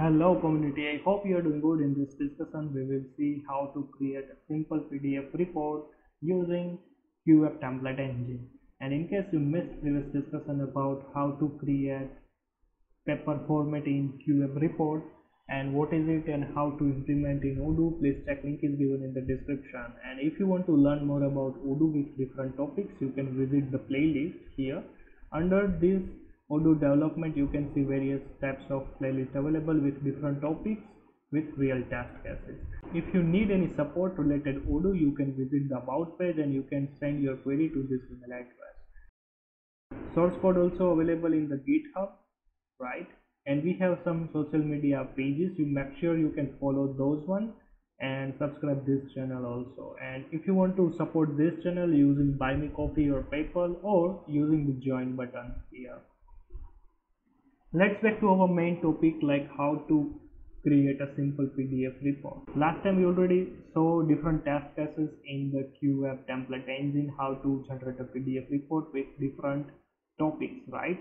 Hello community, I hope you are doing good. In this discussion, we will see how to create a simple PDF report using QWeb template engine. And in case you missed previous discussion about how to create paper format in QWeb report and what is it and how to implement in Odoo, please check link is given in the description. And if you want to learn more about Odoo with different topics, you can visit the playlist here. Under this Odoo development you can see various types of playlist available with different topics with real task cases. If you need any support related Odoo you can visit the about page and you can send your query to this email address. Source code also available in the GitHub right and we have some social media pages you make sure you can follow those one and subscribe this channel also and if you want to support this channel using buy me coffee or paypal or using the join button here let's back to our main topic like how to create a simple pdf report. Last time we already saw different test cases in the QWeb template engine how to generate a pdf report with different topics right?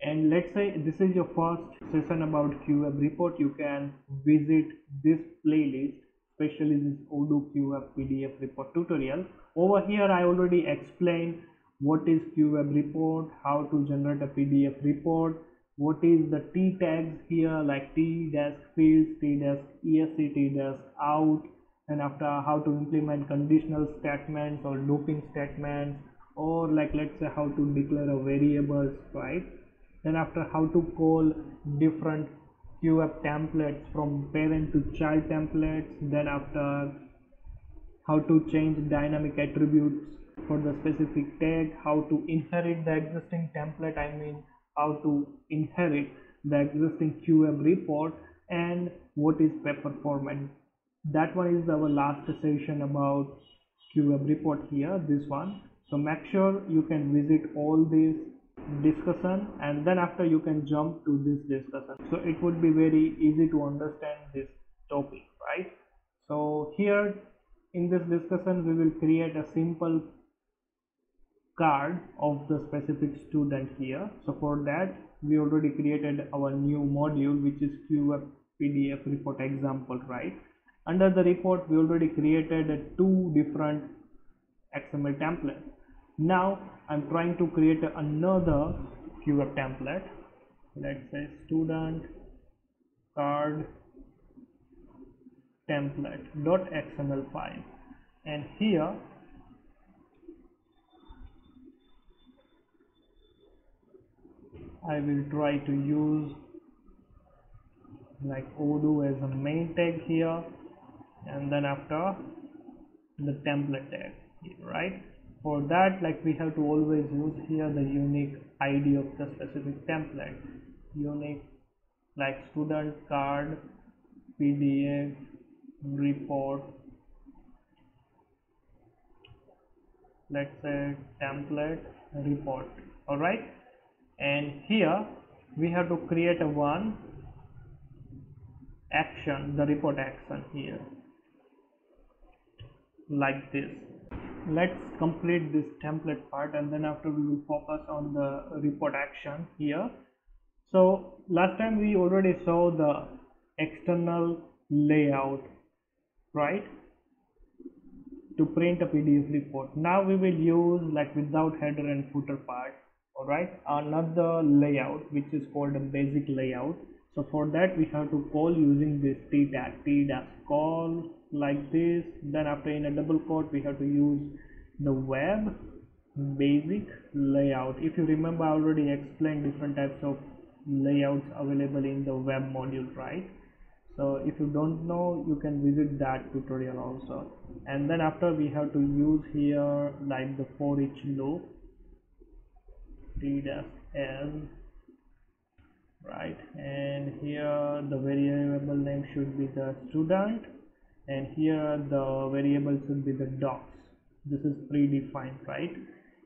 And let's say this is your first session about QWeb report. You can visit this playlist especially this Odoo QWeb PDF report tutorial. Over here I already explained what is QWeb report how to generate a PDF report what is the t tags here? Like t dash fields t dash esc t dash out and after how to implement conditional statements or looping statements or like let's say how to declare a variables right? Then after how to call different QWeb templates from parent to child templates then after how to change dynamic attributes for the specific tag how to inherit the existing template I mean how to inherit the existing QWeb report and what is paper format. That one is our last session about QWeb report here this one. So make sure you can visit all these discussion and then after you can jump to this discussion. So it would be very easy to understand this topic right? So here in this discussion we will create a simple card of the specific student here. So for that we already created our new module which is QWeb PDF report example right? Under the report we already created two different XML templates now I'm trying to create another QWeb template. Let's say student card template dot xml file. And here I will try to use like Odoo as a main tag here and then after the template tag right? For that like we have to always use here the unique id of the specific template. Unique like student card pdf report let's say template report. All right and here we have to create a one action the report action here. Like this. Let's complete this template part and then after we will focus on the report action here. So last time we already saw the external layout right? To print a pdf report. Now we will use like without header and footer part alright another layout which is called a basic layout. So for that we have to call using this t tag t dash call like this. Then after in a double quote we have to use the web basic layout. If you remember I already explained different types of layouts available in the web module right? So if you don't know you can visit that tutorial also. And then after we have to use here like the for each loop read as right? And here the variable name should be the student and here the variable should be the docs. This is predefined right?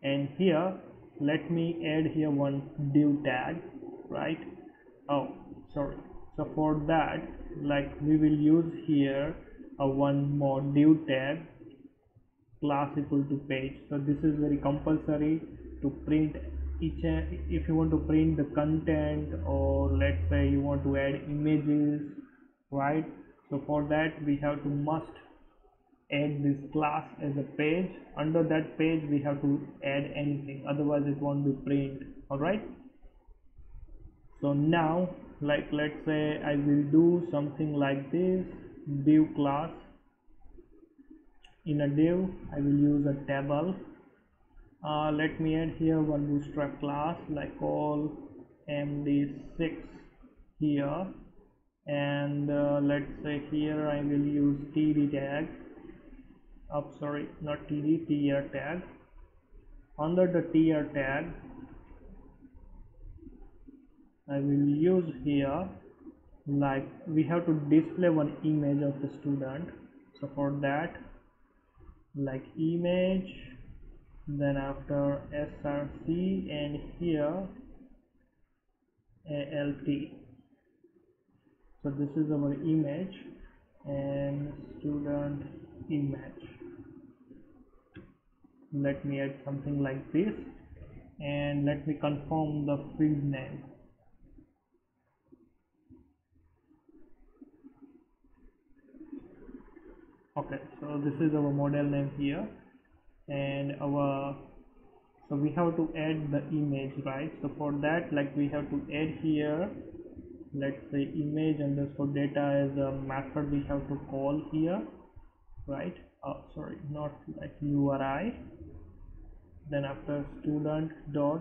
And here let me add here one div tag right? Oh sorry. So for that like we will use here a one more div tag class equal to page. So this is very compulsory to print each uh, if you want to print the content or let's say you want to add images right? So for that we have to must add this class as a page. Under that page we have to add anything. Otherwise it won't be print all right so now like let's say I will do something like this div class. In a div I will use a table uh, let me add here one bootstrap class like col md6 here. And uh, let's say here I will use td tag. Oh, sorry not td tr tag. Under the tr tag I will use here like we have to display one image of the student. So for that like image then after src and here alt so this is our image and student image. Let me add something like this and let me confirm the field name. Okay so this is our model name here and our so we have to add the image right? So for that like we have to add here let's say image underscore data as a method we have to call here right? Oh sorry not like URI then after student dot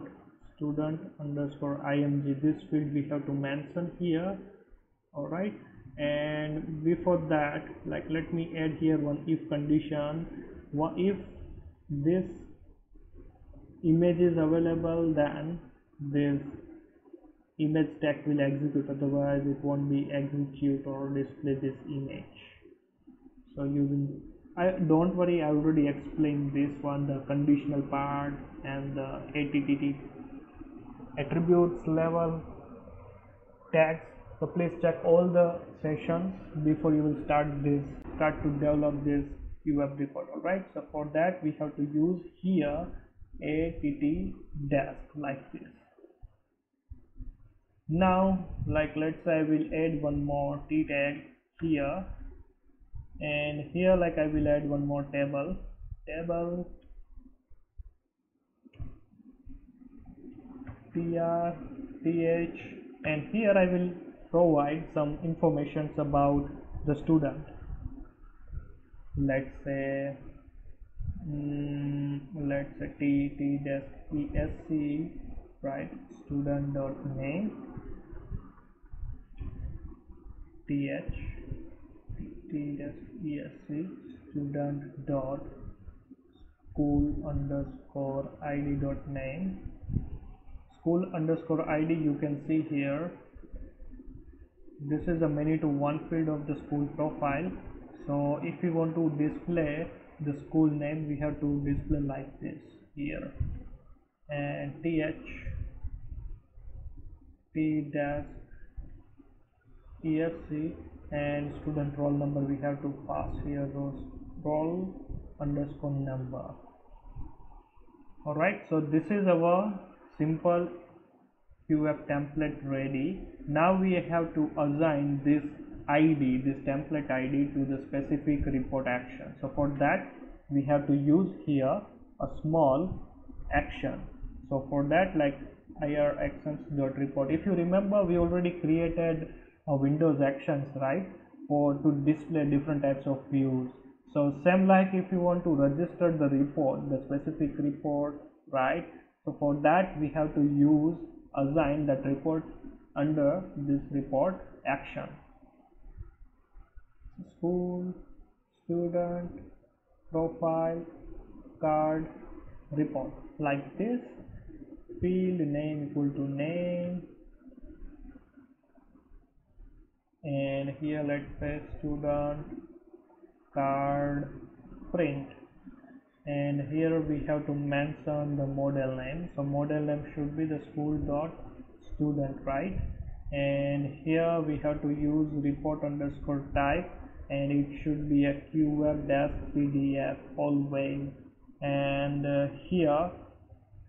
student underscore img this field we have to mention here all right? And before that like let me add here one if condition. What if this image is available then this image tag will execute otherwise it won't be execute or display this image. So using I don't worry I already explained this one the conditional part and the ATTT attributes level tags. So please check all the sessions before you will start this start to develop this UF report alright? So for that we have to use here att desk like this. Now like let's say I will add one more t tag here. And here like I will add one more table. Table. Tr th and here I will provide some informations about the student let's say mm, let's say t t desk esc right? Student dot name th t desk esc student dot school underscore id dot name. School underscore id you can see here. This is a many to one field of the school profile so if we want to display the school name we have to display like this here. And th t dash esc and student roll number we have to pass here those roll underscore number. All right so this is our simple QWeb template ready. Now we have to assign this ID this template ID to the specific report action. So for that we have to use here a small action. So for that like ir actions dot report. If you remember we already created a windows actions right for to display different types of views. So same like if you want to register the report the specific report right? So for that we have to use assign that report under this report action school student profile card report. Like this field name equal to name. And here let's say student card print. And here we have to mention the model name. So model name should be the school dot student right? And here we have to use report underscore type and it should be a QWeb dash pdf always. And uh, here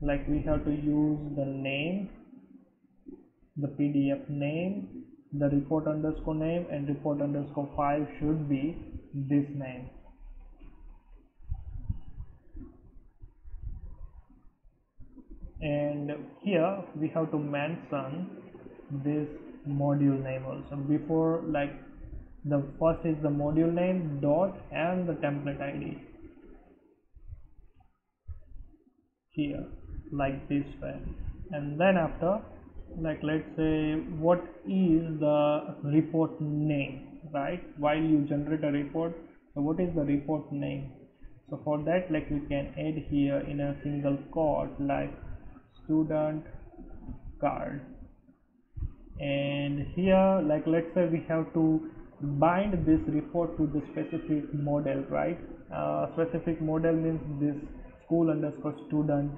like we have to use the name the pdf name the report underscore name and report underscore file should be this name. And here we have to mention this module name also. Before like the first is the module name dot and the template id here like this way. And then after like let's say what is the report name right? While you generate a report so what is the report name? So for that like we can add here in a single quote like student card. And here like let's say we have to bind this report to the specific model right? Uh, specific model means this school underscore student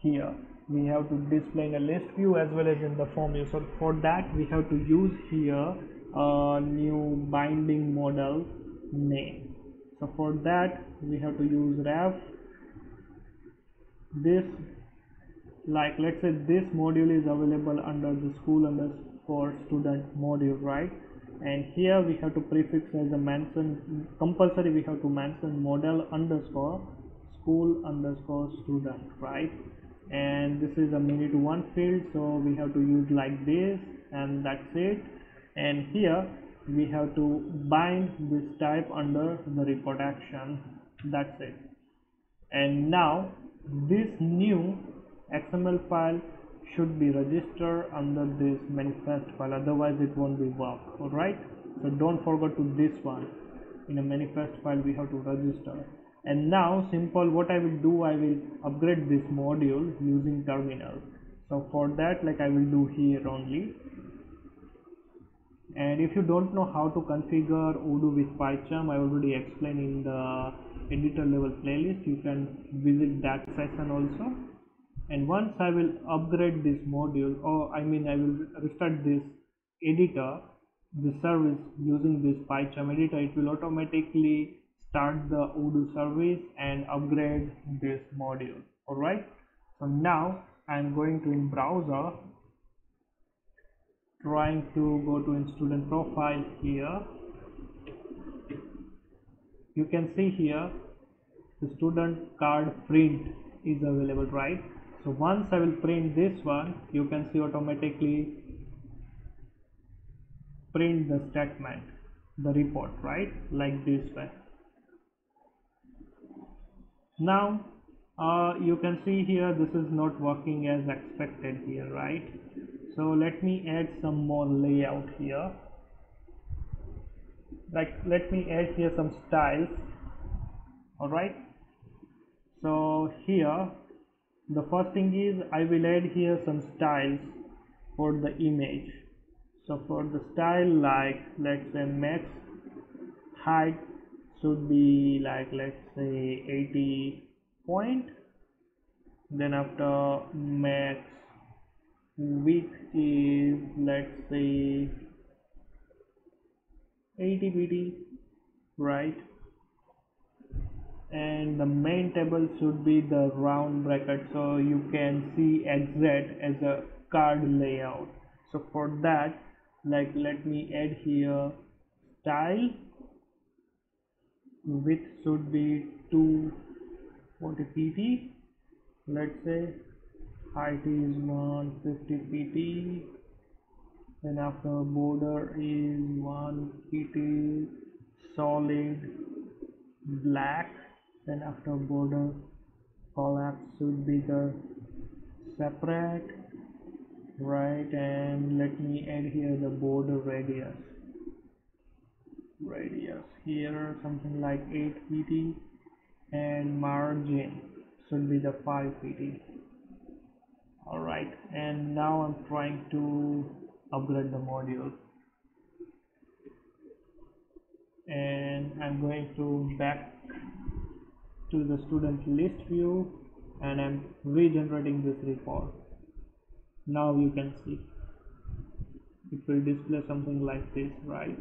here. We have to display in a list view as well as in the form view. So for that we have to use here a new binding model name. So for that we have to use ref. This like let's say this module is available under the school underscore student module right and here we have to prefix as a mention compulsory we have to mention model underscore school underscore student right? And this is a many to one field so we have to use like this and that's it. And here we have to bind this type under the report action. That's it. And now this new xml file should be registered under this manifest file otherwise it won't be work all right so don't forget to this one. In a manifest file we have to register. And now simple what i will do i will upgrade this module using terminal. So for that like i will do here only. And if you don't know how to configure odoo with pycharm i already explained in the editor level playlist. You can visit that session also and once I will upgrade this module or I mean I will restart this editor the service using this PyCharm editor it will automatically start the Odoo service and upgrade this module. Alright so now I'm going to in browser trying to go to in student profile here. You can see here the student card print is available right so once I will print this one you can see automatically print the statement the report right? Like this way. Now uh, you can see here this is not working as expected here right? So let me add some more layout here. Like let me add here some styles. All right so here the first thing is I will add here some styles for the image. So for the style like let's say max height should be like let's say 80 point. Then after max width is let's say 80 pt right and the main table should be the round bracket so you can see exact as a card layout. So for that like let me add here style width should be 240 pt let's say height is 150 pt then after border is 1 pt solid black then after border collapse should be the separate right and let me add here the border radius. Radius here something like 8 pt and margin should be the 5 pt alright and now I'm trying to upgrade the module. And I'm going to back to the student list view and I'm regenerating this report. Now you can see. It will display something like this right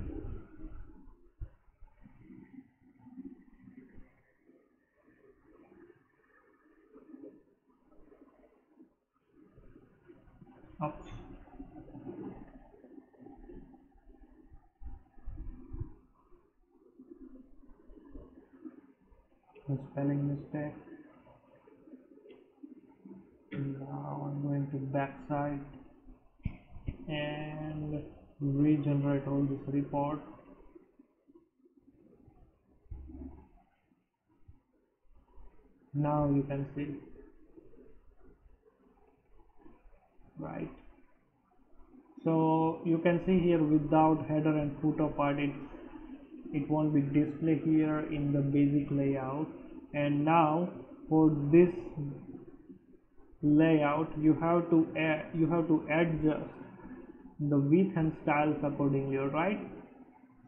spelling mistake. Now I'm going to backside and regenerate all this report. Now you can see. Right. So you can see here without header and footer part it it won't be displayed here in the basic layout and now for this layout you have to add you have to adjust the width and styles accordingly right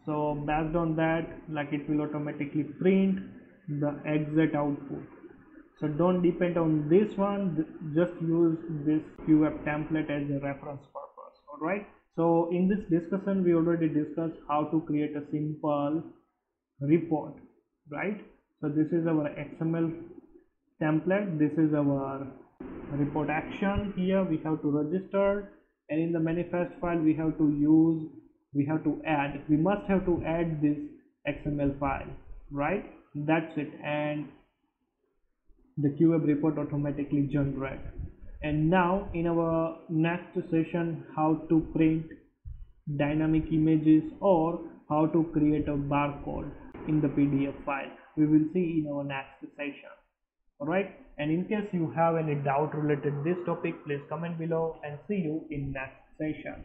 so based on that like it will automatically print the exit output. So don't depend on this one just use this QWeb template as a reference purpose all right so in this discussion we already discussed how to create a simple report right so this is our xml template. This is our report action. Here we have to register and in the manifest file we have to use we have to add we must have to add this xml file right? That's it. And the QWeb report automatically generate and now in our next session how to print dynamic images or how to create a barcode in the PDF file we will see in our next session. Alright? And in case you have any doubt related this topic please comment below and see you in next session